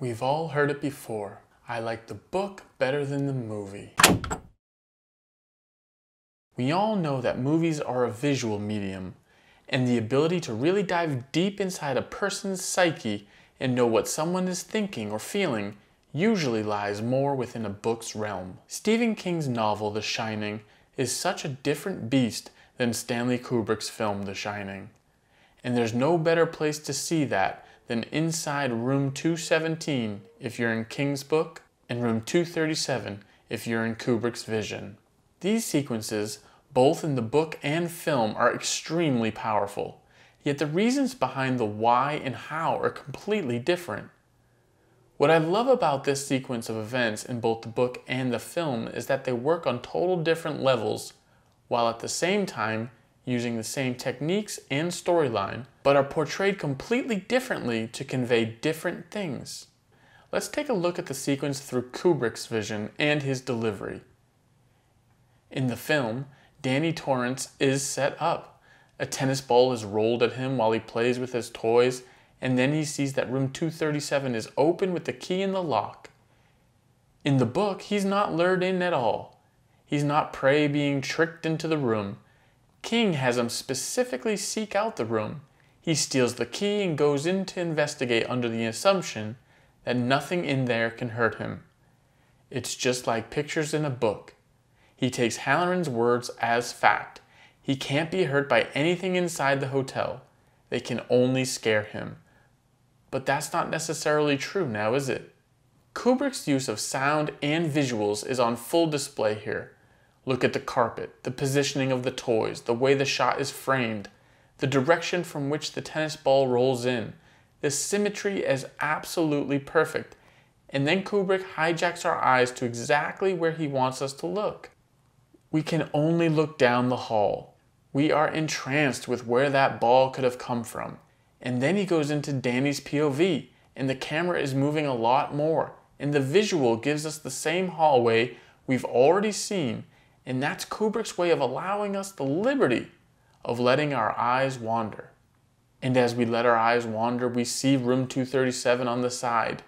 We've all heard it before. I like the book better than the movie. We all know that movies are a visual medium, and the ability to really dive deep inside a person's psyche and know what someone is thinking or feeling usually lies more within a book's realm. Stephen King's novel The Shining is such a different beast than Stanley Kubrick's film The Shining. And there's no better place to see that than inside room 217 if you're in King's book, and room 237 if you're in Kubrick's vision. These sequences, both in the book and film, are extremely powerful, yet the reasons behind the why and how are completely different. What I love about this sequence of events in both the book and the film is that they work on total different levels, while at the same time using the same techniques and storyline, but are portrayed completely differently to convey different things. Let's take a look at the sequence through Kubrick's vision and his delivery. In the film, Danny Torrance is set up. A tennis ball is rolled at him while he plays with his toys, and then he sees that room 237 is open with the key in the lock. In the book, he's not lured in at all. He's not prey being tricked into the room. King has him specifically seek out the room. He steals the key and goes in to investigate under the assumption that nothing in there can hurt him. It's just like pictures in a book. He takes Hallorann's words as fact. He can't be hurt by anything inside the hotel. They can only scare him. But that's not necessarily true now, is it? Kubrick's use of sound and visuals is on full display here. Look at the carpet, the positioning of the toys, the way the shot is framed, the direction from which the tennis ball rolls in. The symmetry is absolutely perfect. And then Kubrick hijacks our eyes to exactly where he wants us to look. We can only look down the hall. We are entranced with where that ball could have come from. And then he goes into Danny's POV, and the camera is moving a lot more. And the visual gives us the same hallway we've already seen, and that's Kubrick's way of allowing us the liberty of letting our eyes wander. And as we let our eyes wander, we see room 237 on the side.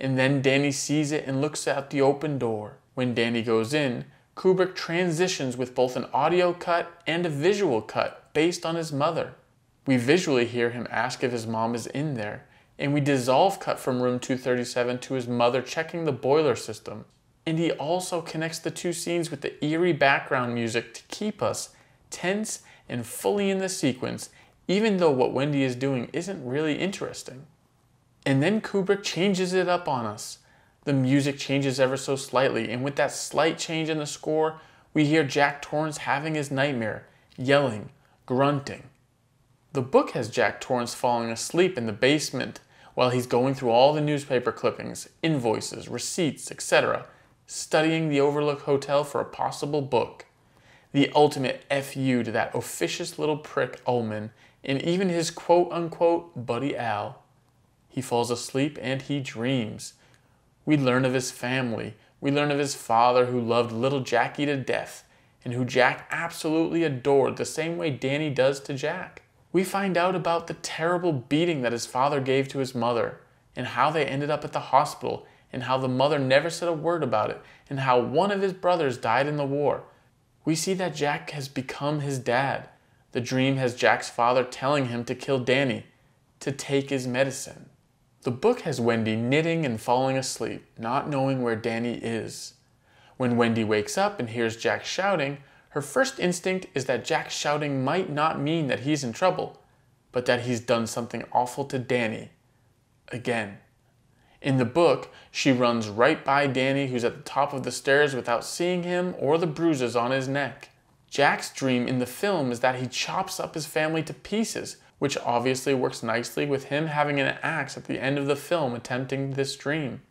And then Danny sees it and looks out the open door. When Danny goes in, Kubrick transitions with both an audio cut and a visual cut based on his mother. We visually hear him ask if his mom is in there, and we dissolve cut from room 237 to his mother checking the boiler system. And he also connects the two scenes with the eerie background music to keep us tense and fully in the sequence, even though what Wendy is doing isn't really interesting. And then Kubrick changes it up on us. The music changes ever so slightly, and with that slight change in the score, we hear Jack Torrance having his nightmare, yelling, grunting. The book has Jack Torrance falling asleep in the basement while he's going through all the newspaper clippings, invoices, receipts, etc studying the Overlook Hotel for a possible book. The ultimate FU to that officious little prick Ullman and even his quote unquote buddy Al. He falls asleep and he dreams. We learn of his family. We learn of his father who loved little Jackie to death and who Jack absolutely adored the same way Danny does to Jack. We find out about the terrible beating that his father gave to his mother and how they ended up at the hospital and how the mother never said a word about it, and how one of his brothers died in the war. We see that Jack has become his dad. The dream has Jack's father telling him to kill Danny, to take his medicine. The book has Wendy knitting and falling asleep, not knowing where Danny is. When Wendy wakes up and hears Jack shouting, her first instinct is that Jack's shouting might not mean that he's in trouble, but that he's done something awful to Danny. Again. In the book, she runs right by Danny, who's at the top of the stairs, without seeing him or the bruises on his neck. Jack's dream in the film is that he chops up his family to pieces, which obviously works nicely with him having an axe at the end of the film attempting this dream.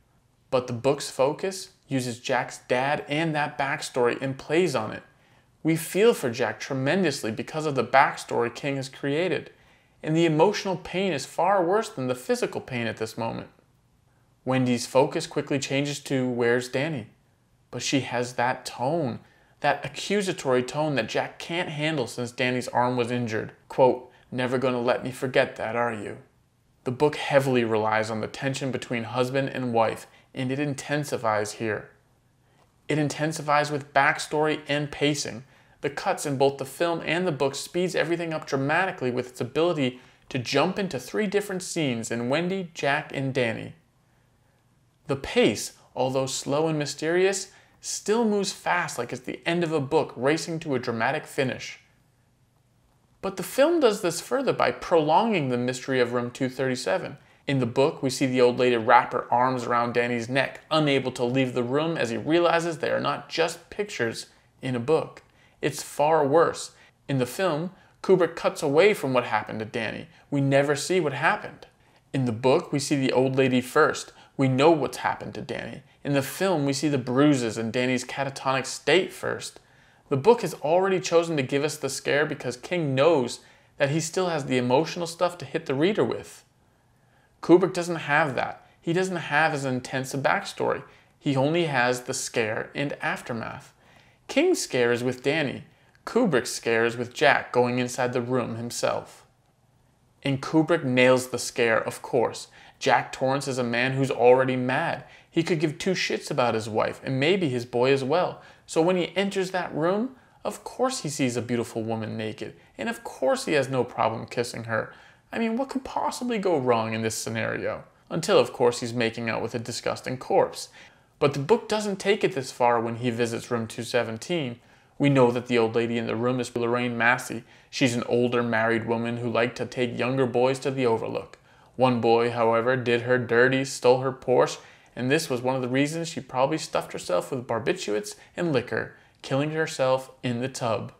But the book's focus uses Jack's dad and that backstory and plays on it. We feel for Jack tremendously because of the backstory King has created, and the emotional pain is far worse than the physical pain at this moment. Wendy's focus quickly changes to where's Danny? But she has that tone, that accusatory tone that Jack can't handle since Danny's arm was injured. Quote, never gonna let me forget that, are you? The book heavily relies on the tension between husband and wife, and it intensifies here. It intensifies with backstory and pacing. The cuts in both the film and the book speeds everything up dramatically with its ability to jump into three different scenes in Wendy, Jack, and Danny. The pace, although slow and mysterious, still moves fast like it's the end of a book racing to a dramatic finish. But the film does this further by prolonging the mystery of room 237. In the book, we see the old lady wrap her arms around Danny's neck, unable to leave the room as he realizes they are not just pictures in a book. It's far worse. In the film, Kubrick cuts away from what happened to Danny. We never see what happened. In the book, we see the old lady first. We know what's happened to Danny. In the film, we see the bruises and Danny's catatonic state first. The book has already chosen to give us the scare because King knows that he still has the emotional stuff to hit the reader with. Kubrick doesn't have that. He doesn't have as intense a backstory. He only has the scare and aftermath. King's scare is with Danny. Kubrick's scare is with Jack going inside the room himself. And Kubrick nails the scare, of course. Jack Torrance is a man who's already mad. He could give two shits about his wife and maybe his boy as well. So when he enters that room, of course he sees a beautiful woman naked. And of course he has no problem kissing her. I mean, what could possibly go wrong in this scenario? Until, of course, he's making out with a disgusting corpse. But the book doesn't take it this far when he visits room 217. We know that the old lady in the room is Lorraine Massey. She's an older married woman who liked to take younger boys to the Overlook. One boy, however, did her dirty, stole her Porsche, and this was one of the reasons she probably stuffed herself with barbiturates and liquor, killing herself in the tub.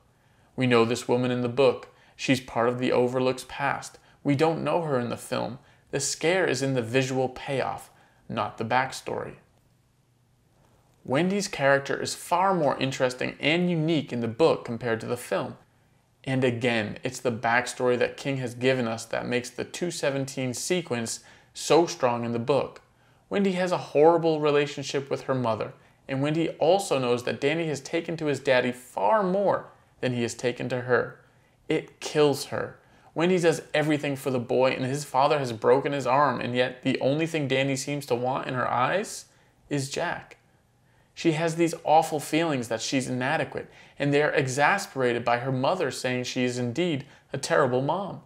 We know this woman in the book. She's part of the Overlook's past. We don't know her in the film. The scare is in the visual payoff, not the backstory. Wendy's character is far more interesting and unique in the book compared to the film. And again, it's the backstory that King has given us that makes the 217 sequence so strong in the book. Wendy has a horrible relationship with her mother, and Wendy also knows that Danny has taken to his daddy far more than he has taken to her. It kills her. Wendy does everything for the boy, and his father has broken his arm, and yet the only thing Danny seems to want in her eyes is Jack. She has these awful feelings that she's inadequate, and they are exasperated by her mother saying she is indeed a terrible mom.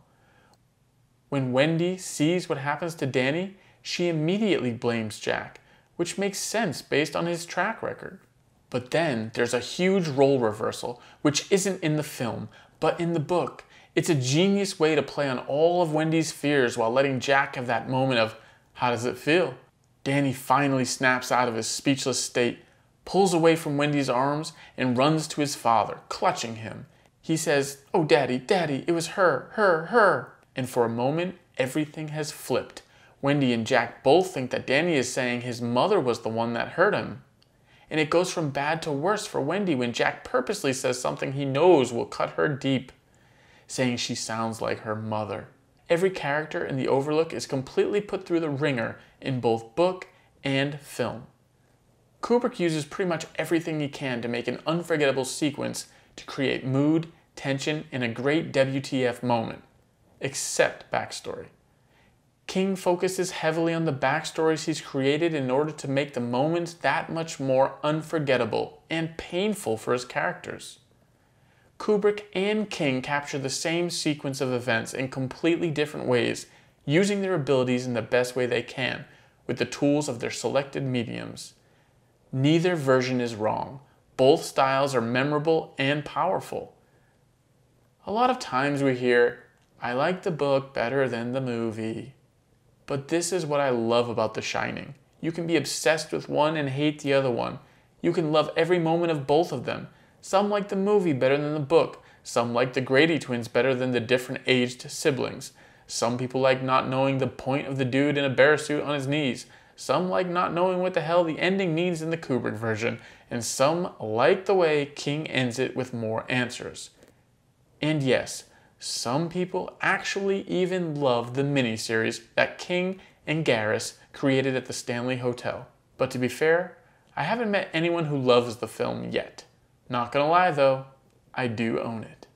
When Wendy sees what happens to Danny, she immediately blames Jack, which makes sense based on his track record. But then there's a huge role reversal, which isn't in the film, but in the book. It's a genius way to play on all of Wendy's fears while letting Jack have that moment of, how does it feel? Danny finally snaps out of his speechless state pulls away from Wendy's arms, and runs to his father, clutching him. He says, Oh, Daddy, Daddy, it was her, her, her. And for a moment, everything has flipped. Wendy and Jack both think that Danny is saying his mother was the one that hurt him. And it goes from bad to worse for Wendy when Jack purposely says something he knows will cut her deep, saying she sounds like her mother. Every character in The Overlook is completely put through the wringer in both book and film. Kubrick uses pretty much everything he can to make an unforgettable sequence to create mood, tension, and a great WTF moment, except backstory. King focuses heavily on the backstories he's created in order to make the moments that much more unforgettable and painful for his characters. Kubrick and King capture the same sequence of events in completely different ways, using their abilities in the best way they can, with the tools of their selected mediums. Neither version is wrong. Both styles are memorable and powerful. A lot of times we hear, I like the book better than the movie. But this is what I love about The Shining. You can be obsessed with one and hate the other one. You can love every moment of both of them. Some like the movie better than the book. Some like the Grady twins better than the different aged siblings. Some people like not knowing the point of the dude in a bear suit on his knees. Some like not knowing what the hell the ending means in the Kubrick version, and some like the way King ends it with more answers. And yes, some people actually even love the miniseries that King and Garris created at the Stanley Hotel. But to be fair, I haven't met anyone who loves the film yet. Not gonna lie though, I do own it.